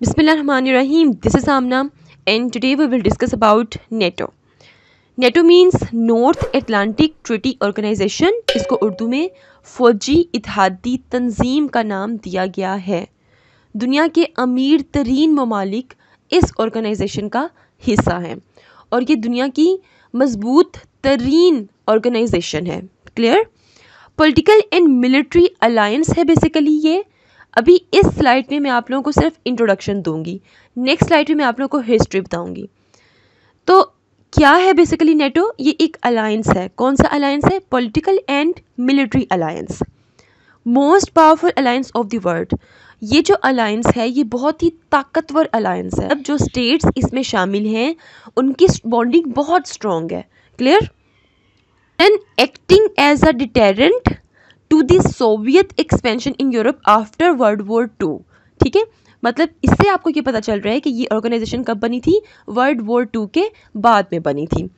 Bismillahirrahmanirrahim. This is Amna, and today we will discuss about NATO. NATO means North Atlantic Treaty Organization इसको उर्दू में फ़ौजी इतिहादी तंजीम का नाम दिया गया है। दुनिया के अमीर तरीन ममालिक इस ऑर्गेनाइजेशन का हिस्सा हैं। और ये दुनिया की मज़बूत तरीन ऑर्गेनाइजेशन है। Clear political and military alliance है बेसिकली ये। अभी इस स्लाइड में मैं आप लोगों को सिर्फ़ इंट्रोडक्शन दूँगी। नेक्स्ट स्लाइड में मैं आप लोगों को हिस्ट्री बताऊँगी। तो क्या है बेसिकली नेटो? ये एक अलायंस है। कौन सा अलायंस है? Political and military alliance most powerful alliance of the world ये जो अलायंस है, ये बहुत ही ताकतवर अलायंस है। अब जो स्टेट्स इसमें शामिल हैं, उनकी बॉन्डिंग बहुत स्ट्रॉन्ग है। Clear and acting as a deterrent to the Soviet expansion in Europe after World War two ठीक है? मतलब इससे आपको ये पता चल रहा है कि ये ऑर्गेनाइजेशन कब बनी थी? वर्ल्ड वॉर टू के बाद में बनी थी।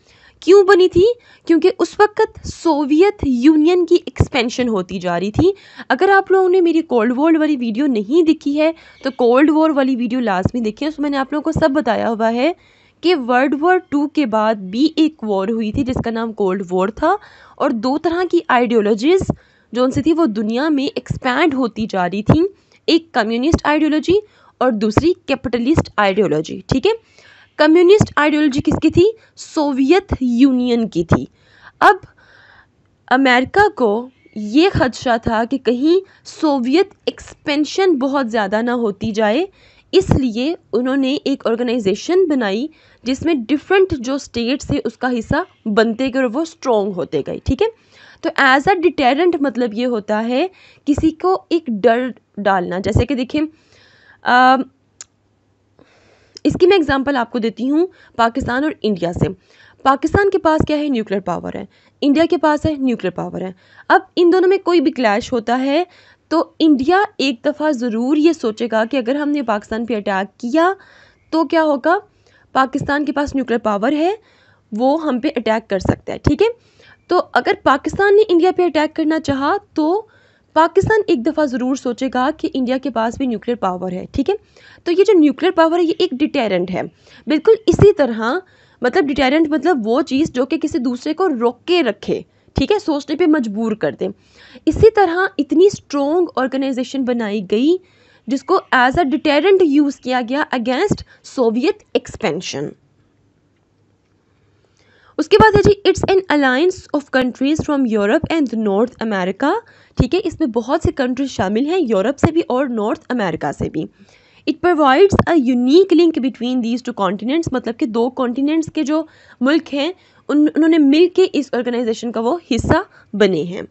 क्यों बनी थी? क्योंकि उस वक्त सोवियत यूनियन की एक्सपेंशन होती जा रही थी। अगर आप लोगों ने मेरी कोल्ड वॉर वाली वीडियो नहीं दिखी है तो कोल्ड वॉर वाली वीडियो लाजमी है। उसमें मैंने आप लोगों को सब बताया हुआ है कि वर्ल्ड वॉर टू के बाद भी एक वॉर हुई थी, जिसका नाम कोल्ड वॉर था। और दो तरह की आइडियोलॉजीज़ जो उनसे थी, वो दुनिया में एक्सपैंड होती जा रही थी। एक कम्युनिस्ट आइडियोलॉजी और दूसरी कैपिटलिस्ट आइडियोलॉजी ठीक है? कम्युनिस्ट आइडियोलॉजी किसकी थी? सोवियत यूनियन की थी। अब अमेरिका को ये खदशा था कि कहीं सोवियत एक्सपेंशन बहुत ज़्यादा ना होती जाए। इसलिए उन्होंने एक ऑर्गेनाइजेशन बनाई, जिसमें डिफरेंट जो स्टेट्स थे, उसका हिस्सा बनते गए और वो स्ट्रॉन्ग होते गए, ठीक है? तो एज अ डिटेरेंट मतलब ये होता है किसी को एक डर डालना। जैसे कि देखिए इसकी मैं एग्जांपल आपको देती हूँ पाकिस्तान और इंडिया से। पाकिस्तान के पास क्या है? न्यूक्लियर पावर है। इंडिया के पास है न्यूक्लियर पावर है। अब इन दोनों में कोई भी क्लैश होता है तो इंडिया एक दफ़ा ज़रूर ये सोचेगा कि अगर हमने पाकिस्तान पे अटैक किया तो क्या होगा? पाकिस्तान के पास न्यूक्लियर पावर है, वो हम पे अटैक कर सकता है, ठीक है? तो अगर पाकिस्तान ने इंडिया पे अटैक करना चाहा तो पाकिस्तान एक दफ़ा ज़रूर सोचेगा कि इंडिया के पास भी न्यूक्लियर पावर है, ठीक है? तो ये जो न्यूक्लियर पावर है, ये एक डिटेरेंट है। बिल्कुल इसी तरह मतलब डिटेरेंट मतलब वो चीज़ जो कि किसी दूसरे को रोक के रखे, ठीक है? सोचने पे मजबूर कर दे। इसी तरह इतनी स्ट्रॉन्ग ऑर्गेनाइजेशन बनाई गई, जिसको एज अ डिटेरेंट यूज़ किया गया अगेंस्ट सोवियत एक्सपेंशन उसके बाद है जी it's an alliance of countries from Europe and North America ठीक है, इसमें बहुत से कंट्रीज़ शामिल हैं यूरोप से भी और नॉर्थ अमेरिका से भी. It provides a unique link between these two continents मतलब कि दो कॉन्टिनेंट्स के जो मुल्क हैं, उन, उन्होंने मिल के इस ऑर्गेनाइजेशन का वो हिस्सा बने हैं.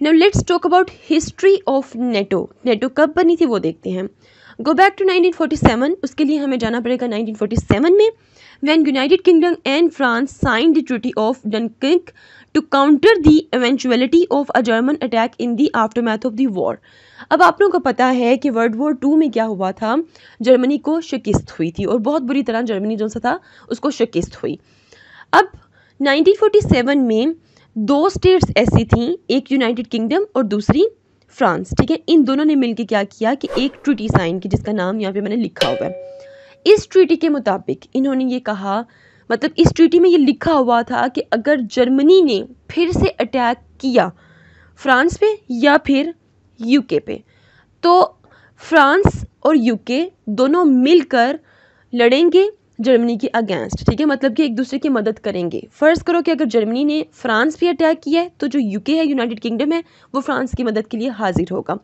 Now let's talk about history of NATO NATO कब बनी थी वो देखते हैं. गो बैक टू 1947 उसके लिए हमें जाना पड़ेगा 1947 में when United Kingdom and France sign the treaty of Dunkirk to counter the eventuality of a German attack in the aftermath of the war अब आप लोगों को पता है कि वर्ल्ड वॉर टू में क्या हुआ था? जर्मनी को शिकस्त हुई थी और बहुत बुरी तरह जर्मनी जो सा था, उसको शिकस्त हुई। अब 1947 में दो स्टेट्स ऐसी थीं, एक यूनाइटेड किंगडम और दूसरी फ्रांस, ठीक है? इन दोनों ने मिलकर क्या किया कि एक ट्रीटी साइन की, जिसका नाम यहाँ पे मैंने लिखा हुआ है। इस ट्रीटी के मुताबिक इन्होंने ये कहा मतलब इस ट्रीटी में ये लिखा हुआ था कि अगर जर्मनी ने फिर से अटैक किया फ्रांस पे या फिर यूके पे तो फ्रांस और यूके दोनों मिलकर लड़ेंगे जर्मनी के अगेंस्ट, ठीक है? मतलब कि एक दूसरे की मदद करेंगे। फ़र्ज़ करो कि अगर जर्मनी ने फ्रांस पे अटैक किया है तो जो यूके है यूनाइटेड किंगडम है, वो फ्रांस की मदद के लिए हाजिर होगा।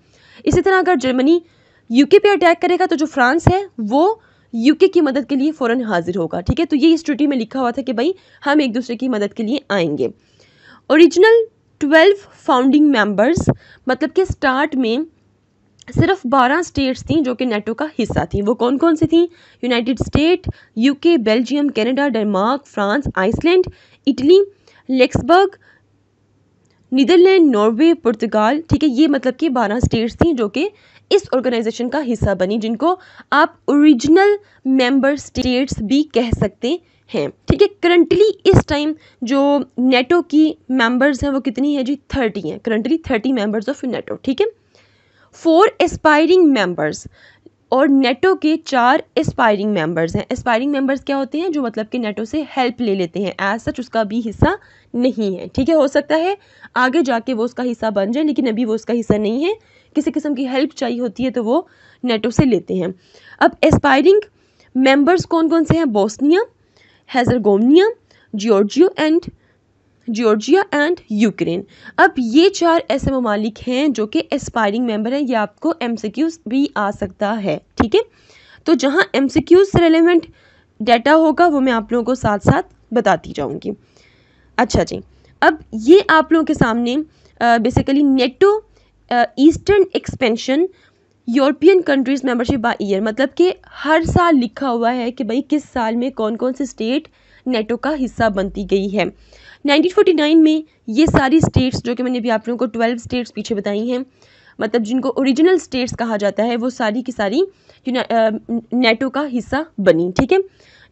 इसी तरह अगर जर्मनी यूके पे अटैक करेगा तो जो फ्रांस है, वो यूके की मदद के लिए फ़ौरन हाजिर होगा, ठीक है? तो ये इस ट्रिटी में लिखा हुआ था कि भाई, हम एक दूसरे की मदद के लिए आएँगे। ओरिजिनल ट्वेल्व फाउंडिंग मेंबर्स मतलब कि स्टार्ट में सिर्फ़ बारह स्टेट्स थी जो कि नेटो का हिस्सा थी। वो कौन कौन सी थी? United State UK Belgium Canada Denmark France Iceland Italy Luxembourg Netherland Norway पुर्तगाल ठीक है, ये मतलब कि बारह स्टेट्स थी जो कि इस ऑर्गेनाइजेशन का हिस्सा बनी, जिनको आप ओरिजिनल मेंबर स्टेट्स भी कह सकते हैं। ठीक है करंटली इस टाइम जो नेटो की मेंबर्स हैं, वो कितनी है जी? थर्टी हैं। Currently thirty members of NATO ठीक है? फोर एस्पायरिंग मेंबर्स और नेटो के चार एस्पायरिंग मेंबर्स हैं। एस्पायरिंग मेंबर्स क्या होते हैं? जो मतलब कि नेटो से हेल्प ले लेते हैं। एज सच उसका भी हिस्सा नहीं है। ठीक है, हो सकता है आगे जाके वो उसका हिस्सा बन जाए, लेकिन अभी वो उसका हिस्सा नहीं है। किसी किस्म की हेल्प चाहिए होती है तो वो नेटो से लेते हैं। अब एस्पायरिंग मेंबर्स कौन कौन से हैं? Bosnia Herzegovina Georgia and Georgia and Ukraine अब ये चार ऐसे ममालिक हैं जो कि एस्पायरिंग मेंबर हैं। ये आपको एम भी आ सकता है, ठीक है? तो जहाँ एम से रेलिवेंट डाटा होगा, वो मैं आप लोगों को साथ साथ बताती जाऊँगी। अच्छा जी, अब ये आप लोगों के सामने basically NATO eastern expansion European countries membership by year मतलब कि हर साल लिखा हुआ है कि भाई किस साल में कौन कौन से स्टेट नेटो का हिस्सा बनती गई है। 1949 में ये सारी स्टेट्स जो कि मैंने अभी आप लोगों को 12 स्टेट्स पीछे बताई हैं मतलब जिनको ओरिजिनल स्टेट्स कहा जाता है, वो सारी की सारी नेटो का हिस्सा बनी, ठीक है?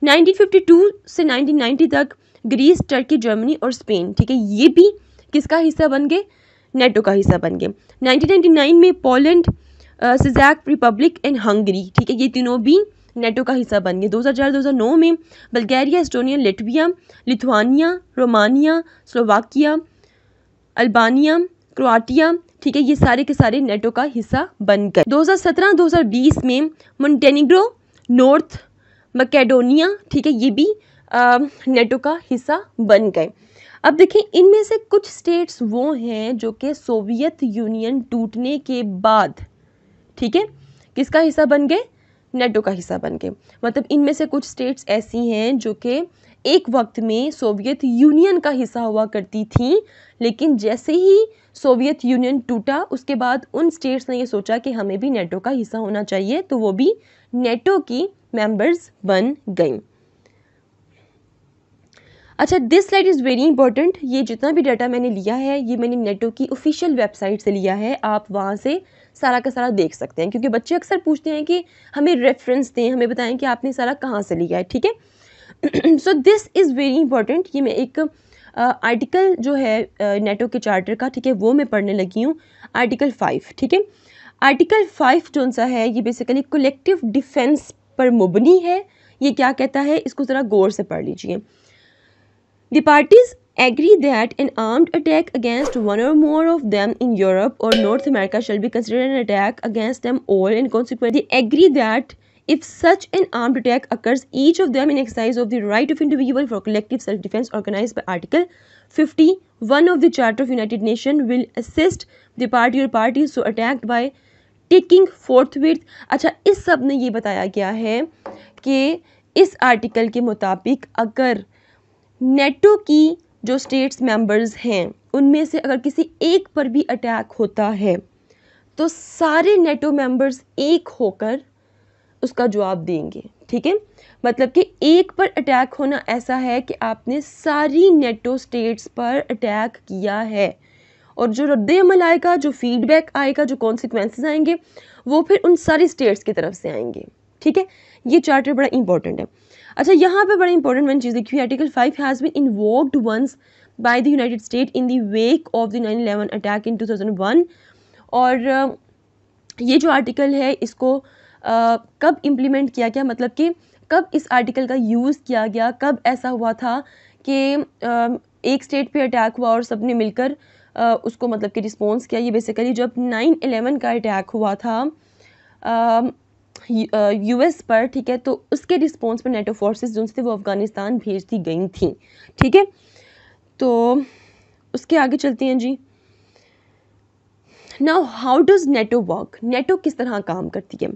1952 से 1990 तक ग्रीस, टर्की, जर्मनी और स्पेन, ठीक है? ये भी किसका हिस्सा बन गए? नेटो का हिस्सा बन गए। 1999 में पोलैंड सिजैक रिपब्लिक एंड हंगरी, ठीक है? ये तीनों भी नेटो का हिस्सा बन गए 2004-2009 में Bulgaria Estonia Latvia Lithuania Romania Slovakia Albania Croatia ठीक है ये सारे के सारे नेटो का हिस्सा बन गए 2017-2020 में मोन्टेनिग्रो नॉर्थ मकेडोनिया ठीक है ये भी आ, नेटो का हिस्सा बन गए। अब देखिए इनमें से कुछ स्टेट्स वो हैं जो कि सोवियत यूनियन टूटने के बाद ठीक है किसका हिस्सा बन गए? नेटो का हिस्सा बन गए। मतलब इनमें से कुछ स्टेट्स ऐसी हैं जो कि एक वक्त में सोवियत यूनियन का हिस्सा हुआ करती थी, लेकिन जैसे ही सोवियत यूनियन टूटा, उसके बाद उन स्टेट्स ने ये सोचा कि हमें भी नेटो का हिस्सा होना चाहिए तो वो भी नेटो की मेंबर्स बन गई। अच्छा this slide is very important ये जितना भी डाटा मैंने लिया है ये मैंने नेटो की ऑफिशियल वेबसाइट से लिया है। आप वहाँ से सारा का सारा देख सकते हैं क्योंकि बच्चे अक्सर पूछते हैं कि हमें रेफरेंस दें हमें बताएँ कि आपने सारा कहाँ से लिया है ठीक है? So this is very important ये मैं एक आर्टिकल uh, जो है नेटो uh, के चार्टर का ठीक है वो मैं पढ़ने लगी हूँ। आर्टिकल फाइव ठीक है? आर्टिकल फाइव जो सा है? ये बेसिकली कलेक्टिव डिफेंस पर मुबनी है। ये क्या कहता है? इसको ज़रा गौर से पढ़ लीजिए। The parties agree that an armed attack against one or more of them in Europe or North America shall be considered an attack against them all and consequently agree that if such an armed attack occurs, each of them in exercise of the right of individual for collective self-defense organized by Article 51 of the Charter of United Nations will assist the party or parties so attacked by taking forthwith अच्छा इस सब में ये बताया गया है कि इस आर्टिकल के मुताबिक अगर नेटो की जो स्टेट्स मेंबर्स हैं, उनमें से अगर किसी एक पर भी अटैक होता है तो सारे नेटो मेंबर्स एक होकर उसका जवाब देंगे, ठीक है? मतलब कि एक पर अटैक होना ऐसा है कि आपने सारी नेटो स्टेट्स पर अटैक किया है, और जो रद्द अमल आएगा, जो फीडबैक आएगा, जो कॉन्सिक्वेंसेज आएँगे, वो फिर उन सारी स्टेट्स की तरफ़ से आएँगे। ठीक है? ये चार्टर बड़ा इंपॉर्टेंट है। अच्छा यहाँ पे बड़ा इंपॉर्टेंट वन चीज़ देखिए article five has been invoked once by the United State in the wake of the nine eleven attack in two thousand one और ये जो आर्टिकल है इसको uh, कब इम्प्लीमेंट किया गया? मतलब कि कब इस आर्टिकल का यूज़ किया गया? कब ऐसा हुआ था कि एक स्टेट पे अटैक हुआ और सबने मिलकर uh, उसको मतलब कि रिस्पॉन्स किया? ये बेसिकली जब नाइन एलेवन का अटैक हुआ था यूएस पर, ठीक है तो उसके रिस्पॉन्स पर नेटो फोर्सेस जो थे वो अफ़गानिस्तान भेज दी गई थी, ठीक है? तो उसके आगे चलते हैं जी। Now how does NATO work NATO किस तरह काम करती है?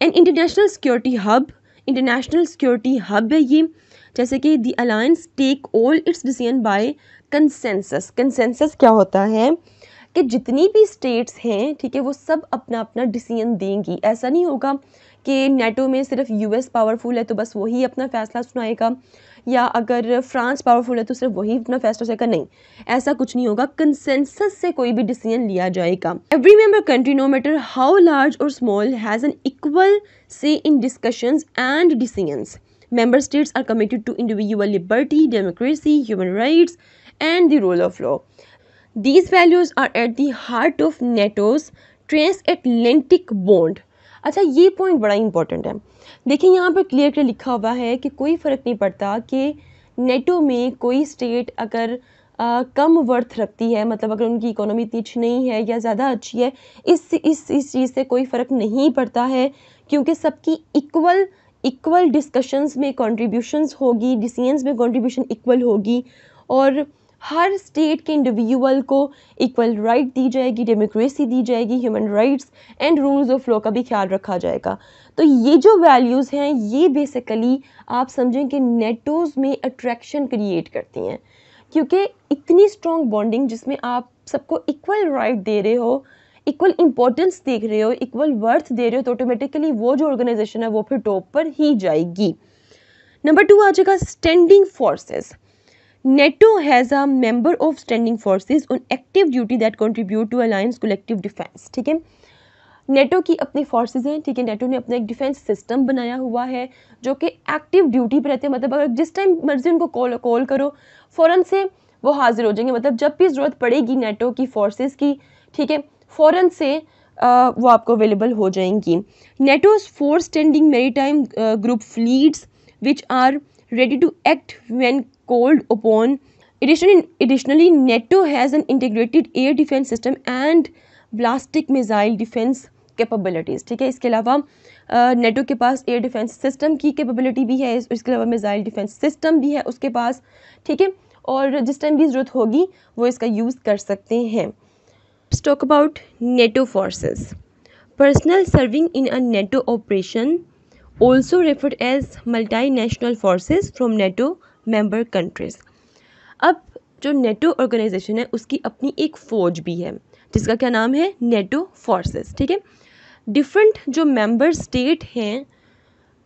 An international security hub international security hub है ये, जैसे कि the alliance take all its decision by consensus consensus क्या होता है? कि जितनी भी स्टेट्स हैं, ठीक है, वो सब अपना अपना डिसीज़न देंगी। ऐसा नहीं होगा कि नेटो में सिर्फ़ यूएस पावरफुल है तो बस वही अपना फैसला सुनाएगा, या अगर फ्रांस पावरफुल है तो सिर्फ़ वही अपना फैसला सुनाएगा। नहीं, ऐसा कुछ नहीं होगा। कंसेंसस से कोई भी डिसीज़न लिया जाएगा। Every member country no matter how large और small has an equal say in discussions and decisions member states are committed to individual liberty, democracy, human rights, and the rule of law. These values are at the heart of NATO's transatlantic bond. अच्छा ये point बड़ा important है। देखिए यहाँ पर clear clear लिखा हुआ है कि कोई फ़र्क नहीं पड़ता कि नेटो में कोई स्टेट अगर आ, कम वर्थ रखती है मतलब अगर उनकी इकोनॉमी इतनी अच्छी नहीं है या ज़्यादा अच्छी है इस इस इस चीज़ से कोई फ़र्क नहीं पड़ता है क्योंकि सबकी इक्वल इक्वल डिस्कशंस में कंट्रीब्यूशंस होगी डिसीजंस में कंट्रीब्यूशन इक्वल होगी और हर स्टेट के इंडिविजुअल को इक्वल राइट दी जाएगी डेमोक्रेसी दी जाएगी human rights and rules of law का भी ख्याल रखा जाएगा। तो ये जो वैल्यूज़ हैं, ये बेसिकली आप समझें कि नेटोज़ में अट्रैक्शन क्रिएट करती हैं। क्योंकि इतनी स्ट्रॉन्ग बॉन्डिंग जिसमें आप सबको इक्वल राइट दे रहे हो इक्वल इंपॉर्टेंस देख रहे हो इक्वल वर्थ दे रहे हो तो ऑटोमेटिकली वो जो ऑर्गेनाइजेशन है, वो फिर टॉप पर ही जाएगी। नंबर टू आ जाएगा standing forces NATO has a member of standing forces on active duty that contribute to alliance collective defense ठीक है? नेटो की अपनी फोर्सेज हैं ठीक है? नेटो ने अपना एक डिफेंस सिस्टम बनाया हुआ है जो कि एक्टिव ड्यूटी पर रहते हैं। मतलब अगर जिस टाइम मर्ज़ी उनको कॉल कॉल करो फ़ौरन से वो हाजिर हो जाएँगे। मतलब जब भी ज़रूरत पड़ेगी नेटो की फोर्सेज की ठीक है? फ़ौरन से आ, वो आपको अवेलेबल हो जाएँगी। NATO's four standing maritime group fleets which are ready to act when called upon. Additionally, additionally, NATO has an integrated air defense system and ballistic missile defense capabilities ठीक है इसके अलावा नेटो के पास एयर डिफेंस सिस्टम की capability भी है इसके अलावा मिज़ाइल डिफेंस सिस्टम भी है उसके पास ठीक है और जिस टाइम भी ज़रूरत होगी वो इसका यूज़ कर सकते हैं talk about NATO forces personnel serving in a NATO operation also referred as multinational forces from NATO member countries अब जो नेटो ऑर्गेनाइजेशन है, उसकी अपनी एक फ़ौज भी है, जिसका क्या नाम है? नेटो फोर्सेस ठीक है? डिफरेंट जो मेंबर स्टेट हैं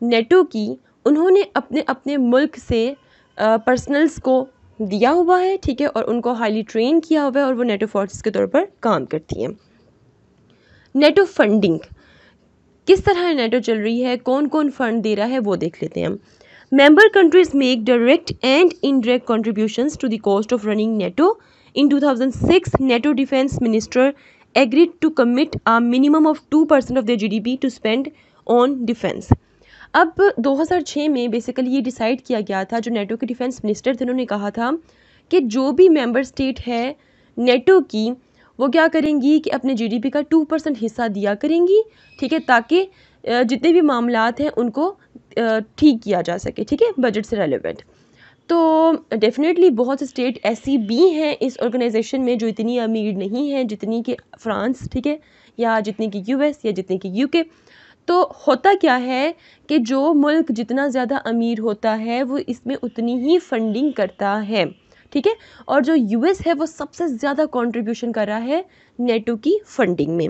नेटो की, उन्होंने अपने अपने मुल्क से पर्सनल्स को दिया हुआ है, ठीक है? और उनको हाईली ट्रेन किया हुआ है और वो नेटो फोर्सेस के तौर पर काम करती हैं। नेटो फंडिंग किस तरह नेटो चल रही है? कौन कौन फंड दे रहा है? वो देख लेते हैं member countries make direct and indirect contributions to the cost of running NATO in 2006 NATO defence minister agreed to commit a of two percent of the GDP to spend on defence अब 2006 में basically ये decide किया गया था, जो NATO के defence minister थे, उन्होंने कहा था कि जो भी मेंबर स्टेट है नेटो की, वो क्या करेंगी कि अपने जीडीपी का टू परसेंट हिस्सा दिया करेंगी, ठीक है, ताकि जितने भी मामला हैं, उनको ठीक किया जा सके, ठीक है? बजट से रेलिवेंट तो डेफिनेटली बहुत से स्टेट ऐसी भी हैं इस ऑर्गेनाइजेशन में जो इतनी अमीर नहीं है, जितनी कि फ्रांस ठीक है? या जितनी कि यूएस या जितनी कि यूके तो होता क्या है कि जो मुल्क जितना ज़्यादा अमीर होता है, वो इसमें उतनी ही फंडिंग करता है, ठीक है? और जो यूएस है, वो सबसे ज़्यादा कंट्रीब्यूशन कर रहा है नेटो की फंडिंग में.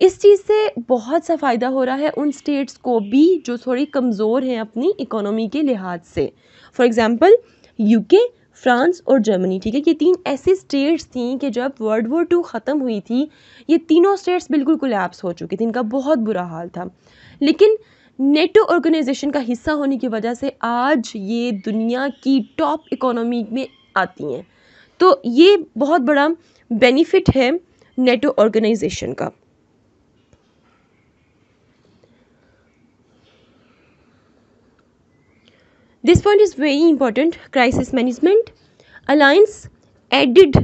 इस चीज़ से बहुत सा फ़ायदा हो रहा है उन स्टेट्स को भी जो थोड़ी कमज़ोर हैं अपनी इकोनॉमी के लिहाज से। फॉर एग्ज़ाम्पल यूके फ्रांस और जर्मनी ठीक है? ये तीन ऐसी स्टेट्स थी कि जब वर्ल्ड वॉर टू ख़त्म हुई थी, ये तीनों स्टेट्स बिल्कुल कोलैप्स हो चुकी थी। इनका बहुत बुरा हाल था। लेकिन नेटो ऑर्गेनाइजेशन का हिस्सा होने की वजह से आज ये दुनिया की टॉप इकोनॉमी में आती हैं। तो ये बहुत बड़ा बेनिफिट है नेटो ऑर्गेनाइजेशन का। This point is very important crisis management alliance aided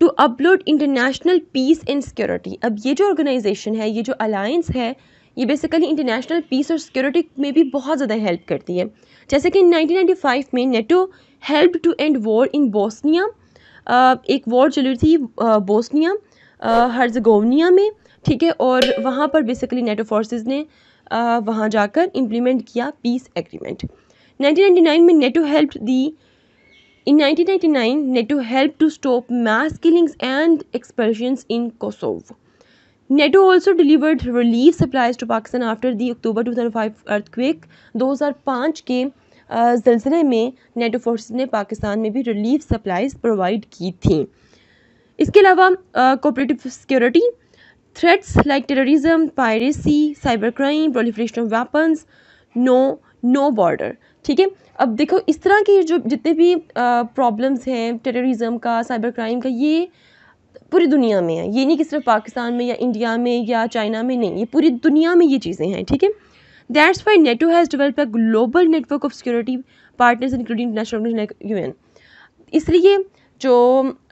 to uphold international peace and security अब ये जो ऑर्गेनाइजेशन है ये जो अलायंस है ये बेसिकली इंटरनेशनल पीस और सिक्योरिटी में भी बहुत ज़्यादा हेल्प करती है जैसे कि 1995 में NATO help to end war in Bosnia एक वॉर चल थी बोस्निया हर्जगोवनिया में ठीक है और वहाँ पर बेसिकली नेटो फोर्सेस ने वहाँ जाकर इम्प्लीमेंट किया पीस एग्रीमेंट 1999 में NATO help the in 1999 NATO help to stop mass killings and expulsions in Kosovo NATO also delivered relief supplies to Pakistan after the October 2005 earthquake. 2005 के ज़लज़ले में NATO force ने पाकिस्तान में भी रिलीफ सप्लाईज प्रोवाइड की थी। इसके अलावा cooperative security threats like terrorism piracy cyber crime proliferation of weapons no no border ठीक है? अब देखो, इस तरह के जो जितने भी प्रॉब्लम्स हैं टेररिज्म का साइबर क्राइम का, ये पूरी दुनिया में है। ये नहीं कि सिर्फ़ पाकिस्तान में या इंडिया में या चाइना में नहीं, ये पूरी दुनिया में ये चीज़ें हैं, ठीक है? That's why NATO has develop a global network of security partners including national U N इसलिए जो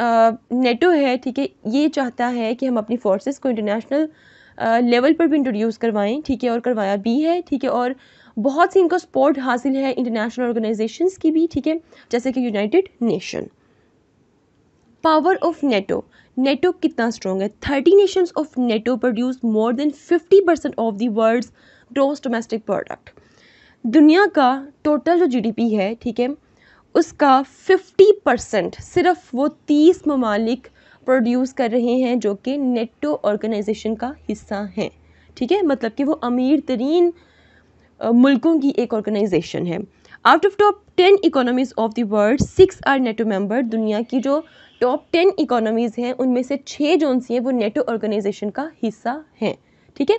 नेटो है, ठीक है, ये चाहता है कि हम अपनी फोर्सेस को इंटरनेशनल लेवल पर भी इंट्रोड्यूस करवाएँ, ठीक है, और करवाया भी है, ठीक है, और बहुत सी इनको सपोर्ट हासिल है इंटरनेशनल ऑर्गेनाइजेशंस की भी, ठीक है? जैसे कि United Nation power of NATO NATO कितना स्ट्रॉन्ग है? Thirty nations of NATO produce more than fifty percent of the world's gross domestic product दुनिया का टोटल जो जीडीपी है, ठीक है? उसका 50 परसेंट सिर्फ़ वो 30 ममालिक प्रोड्यूस कर रहे हैं जो कि नेटो ऑर्गेनाइजेशन का हिस्सा हैं, ठीक है? मतलब कि वो अमीर तरीन मुल्कों की एक ऑर्गेनाइजेशन है। Out of top ten economies of the world six are NATO member दुनिया की जो टॉप टेन इकोनॉमीज़ हैं, उनमें से छः जोन सी हैं, वो नेटो ऑर्गेनाइजेशन का हिस्सा हैं। ठीक है?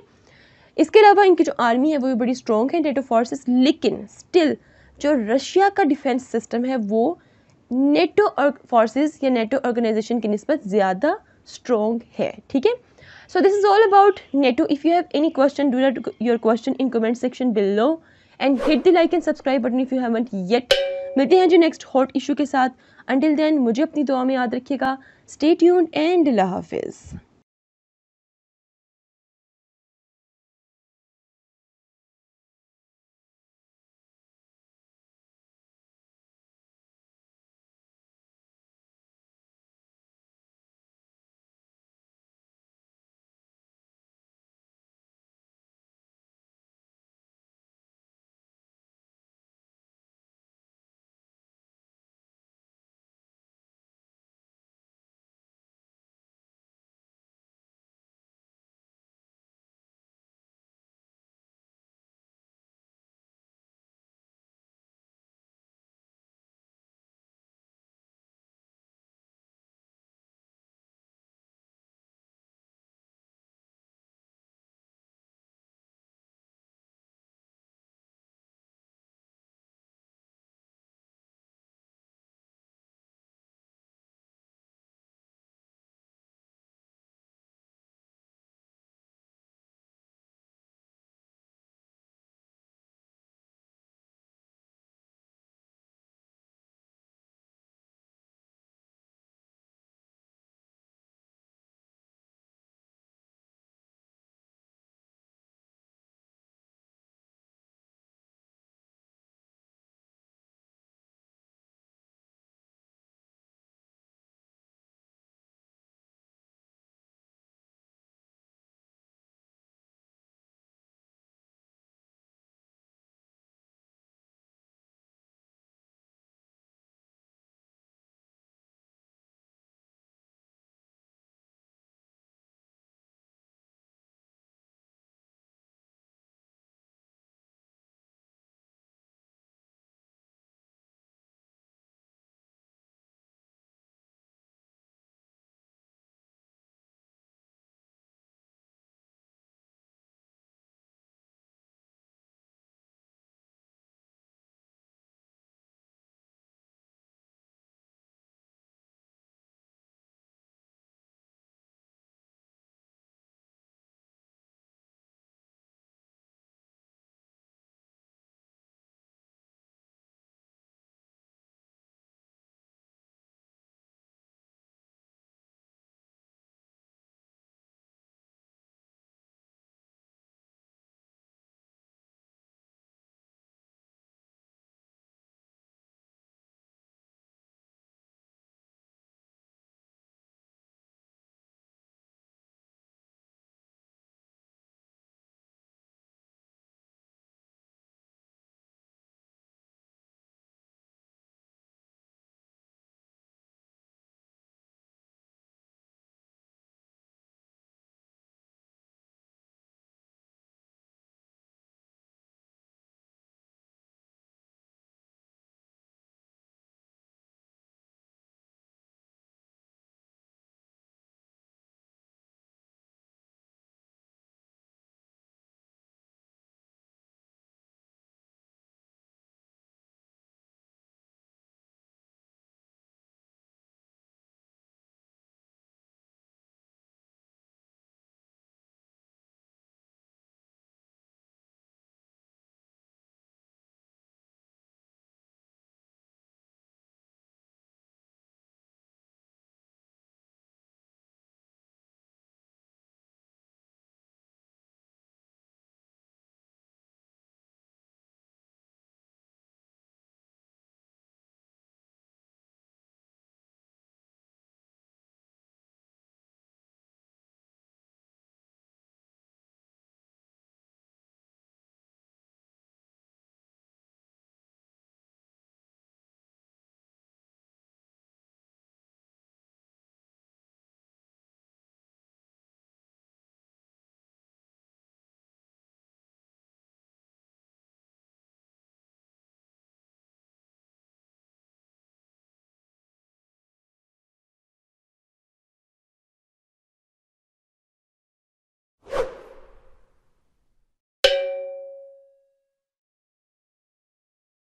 इसके अलावा इनकी जो आर्मी है, वो भी बड़ी स्ट्रॉन्ग है नेटो फोर्सेस लेकिन स्टिल जो रशिया का डिफेंस सिस्टम है, वो नेटो फोर्सेस या नेटो ऑर्गेनाइजेशन की नस्बत ज़्यादा स्ट्रॉन्ग है। ठीक है? So this is all about neto if you have any question do not your question in comment section below and hit the like and subscribe button if you haven't yet. मिलते हैं जी next hot issue के साथ. Until then मुझे अपनी दुआ में याद रखिएगा. स्टे ट्यून्ड एंड अल्लाह हाफिज़